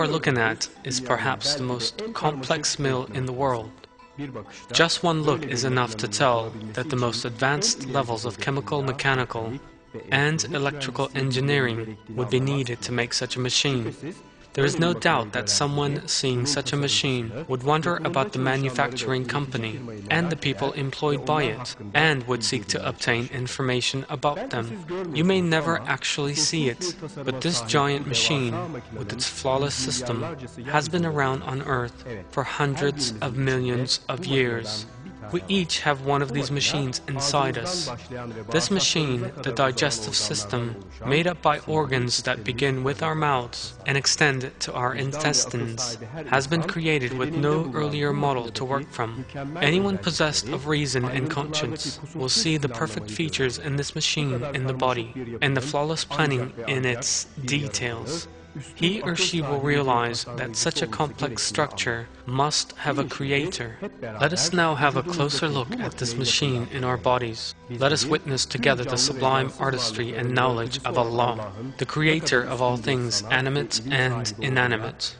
Are looking at is perhaps the most complex mill in the world. Just one look is enough to tell that the most advanced levels of chemical, mechanical, and electrical engineering would be needed to make such a machine. There is no doubt that someone seeing such a machine would wonder about the manufacturing company and the people employed by it, and would seek to obtain information about them. You may never actually see it, but this giant machine, with its flawless system, has been around on Earth for hundreds of millions of years. We each have one of these machines inside us. This machine, the digestive system, made up by organs that begin with our mouths and extend to our intestines, has been created with no earlier model to work from. Anyone possessed of reason and conscience will see the perfect features in this machine in the body and the flawless planning in its details. He or she will realize that such a complex structure must have a creator. Let us now have a closer look at this machine in our bodies. Let us witness together the sublime artistry and knowledge of Allah, the creator of all things animate and inanimate.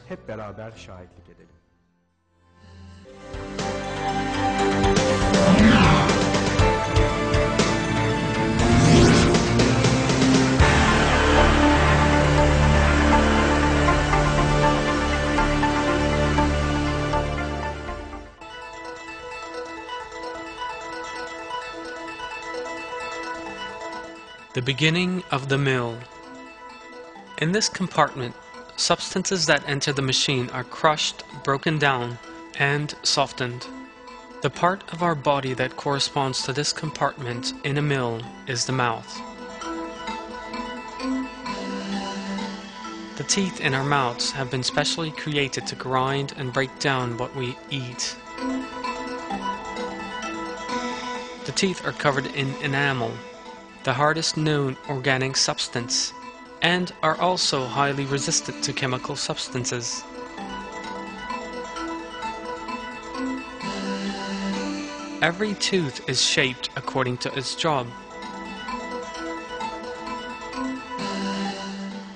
The beginning of the mill. In this compartment, substances that enter the machine are crushed, broken down, and softened. The part of our body that corresponds to this compartment in a mill is the mouth. The teeth in our mouths have been specially created to grind and break down what we eat. The teeth are covered in enamel, the hardest known organic substance, and are also highly resistant to chemical substances. Every tooth is shaped according to its job.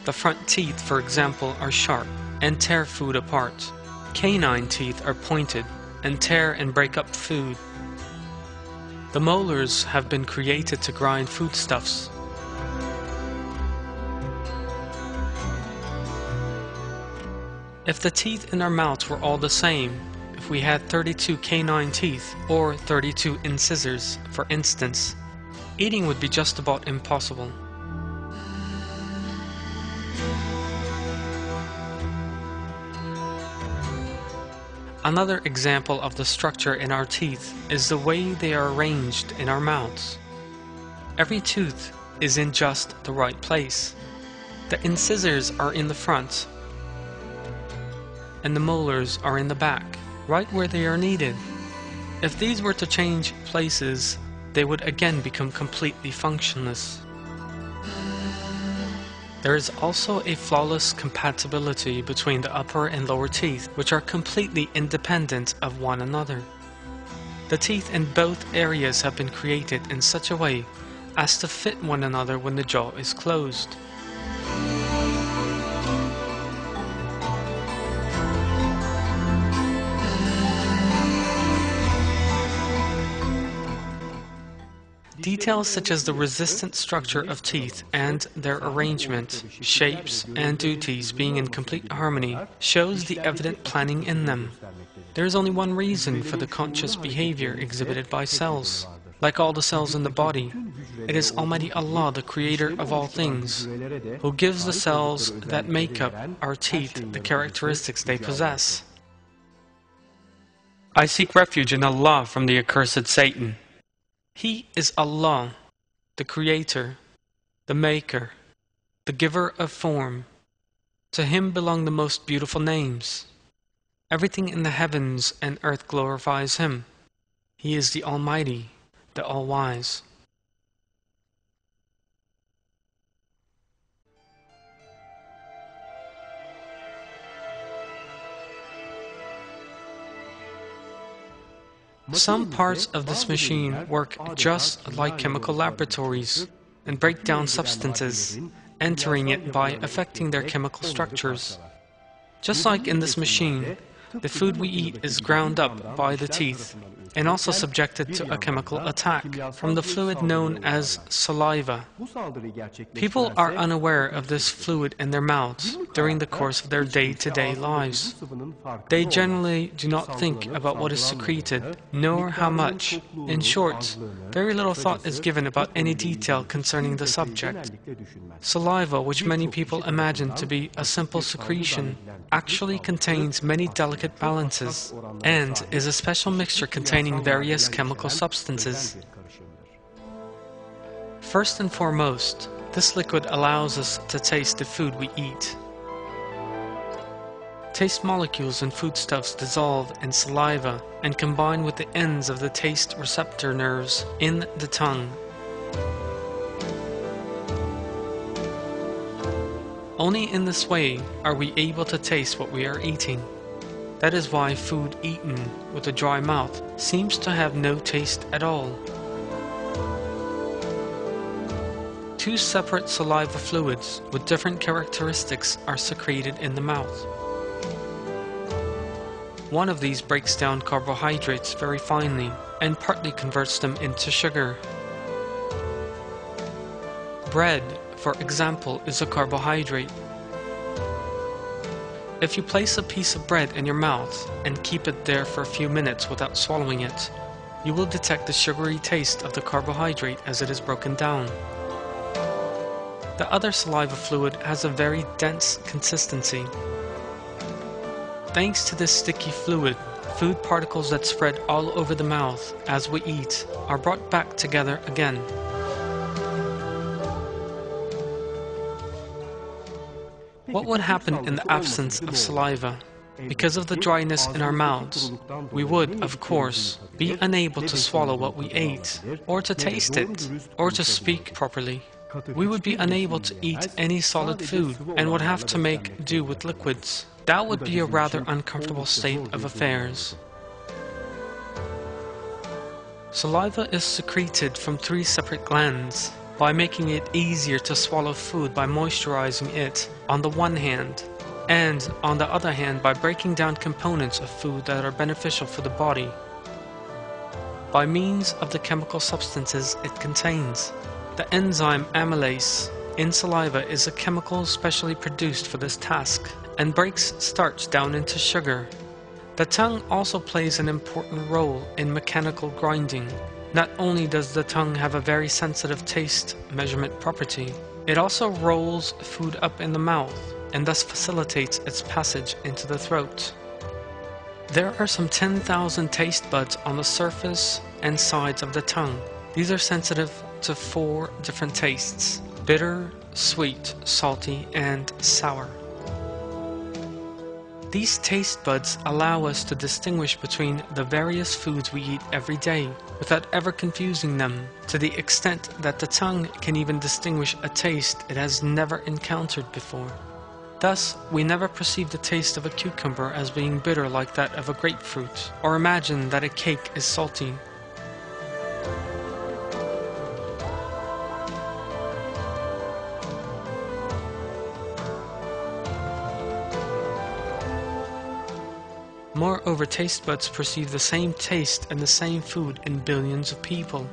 The front teeth, for example, are sharp and tear food apart. Canine teeth are pointed and tear and break up food. The molars have been created to grind foodstuffs. If the teeth in our mouths were all the same, if we had 32 canine teeth, or 32 incisors, for instance, eating would be just about impossible. Another example of the structure in our teeth is the way they are arranged in our mouths. Every tooth is in just the right place. The incisors are in the front, and the molars are in the back, right where they are needed. If these were to change places, they would again become completely functionless. There is also a flawless compatibility between the upper and lower teeth, which are completely independent of one another. The teeth in both areas have been created in such a way as to fit one another when the jaw is closed. Details such as the resistant structure of teeth and their arrangement, shapes, and duties being in complete harmony shows the evident planning in them. There is only one reason for the conscious behavior exhibited by cells. Like all the cells in the body, it is Almighty Allah, the creator of all things, who gives the cells that make up our teeth the characteristics they possess. I seek refuge in Allah from the accursed Satan. He is Allah, the Creator, the Maker, the Giver of form. To Him belong the most beautiful names. Everything in the heavens and earth glorifies Him. He is the Almighty, the All-Wise. Some parts of this machine work just like chemical laboratories and break down substances, entering it by affecting their chemical structures. Just like in this machine, the food we eat is ground up by the teeth and also subjected to a chemical attack from the fluid known as saliva. People are unaware of this fluid in their mouths during the course of their day-to-day -day lives. They generally do not think about what is secreted, nor how much. In short, very little thought is given about any detail concerning the subject. Saliva, which many people imagine to be a simple secretion, actually contains many delicate balances and is a special mixture containing containing various chemical substances. First and foremost, this liquid allows us to taste the food we eat. Taste molecules in foodstuffs dissolve in saliva and combine with the ends of the taste receptor nerves in the tongue. Only in this way are we able to taste what we are eating. That is why food eaten with a dry mouth seems to have no taste at all. Two separate saliva fluids with different characteristics are secreted in the mouth. One of these breaks down carbohydrates very finely and partly converts them into sugar. Bread, for example, is a carbohydrate if you place a piece of bread in your mouth and keep it there for a few minutes without swallowing it, you will detect the sugary taste of the carbohydrate as it is broken down. The other saliva fluid has a very dense consistency. Thanks to this sticky fluid, food particles that spread all over the mouth as we eat are brought back together again. What would happen in the absence of saliva? Because of the dryness in our mouths, we would, of course, be unable to swallow what we ate, or to taste it, or to speak properly. We would be unable to eat any solid food and would have to make do with liquids. That would be a rather uncomfortable state of affairs. Saliva is secreted from three separate glands by making it easier to swallow food by moisturizing it on the one hand, and on the other hand by breaking down components of food that are beneficial for the body by means of the chemical substances it contains. The enzyme amylase in saliva is a chemical specially produced for this task and breaks starch down into sugar. The tongue also plays an important role in mechanical grinding not only does the tongue have a very sensitive taste measurement property, it also rolls food up in the mouth and thus facilitates its passage into the throat. There are some 10,000 taste buds on the surface and sides of the tongue. These are sensitive to four different tastes bitter, sweet, salty, and sour. These taste buds allow us to distinguish between the various foods we eat every day without ever confusing them to the extent that the tongue can even distinguish a taste it has never encountered before. Thus, we never perceive the taste of a cucumber as being bitter like that of a grapefruit, or imagine that a cake is salty Moreover, taste buds perceive the same taste and the same food in billions of people.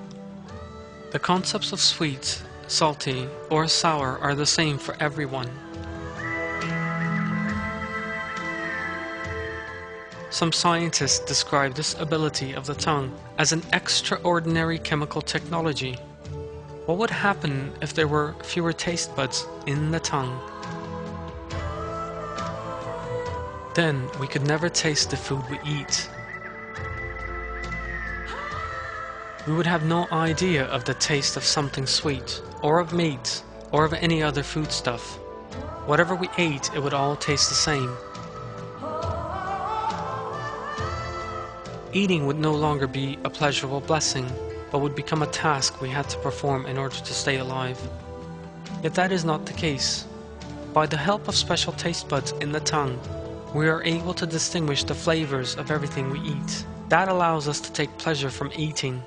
The concepts of sweet, salty, or sour are the same for everyone. Some scientists describe this ability of the tongue as an extraordinary chemical technology. What would happen if there were fewer taste buds in the tongue? Then we could never taste the food we eat. We would have no idea of the taste of something sweet, or of meat, or of any other foodstuff. Whatever we ate, it would all taste the same. Eating would no longer be a pleasurable blessing, but would become a task we had to perform in order to stay alive. Yet that is not the case. By the help of special taste buds in the tongue, we are able to distinguish the flavors of everything we eat. That allows us to take pleasure from eating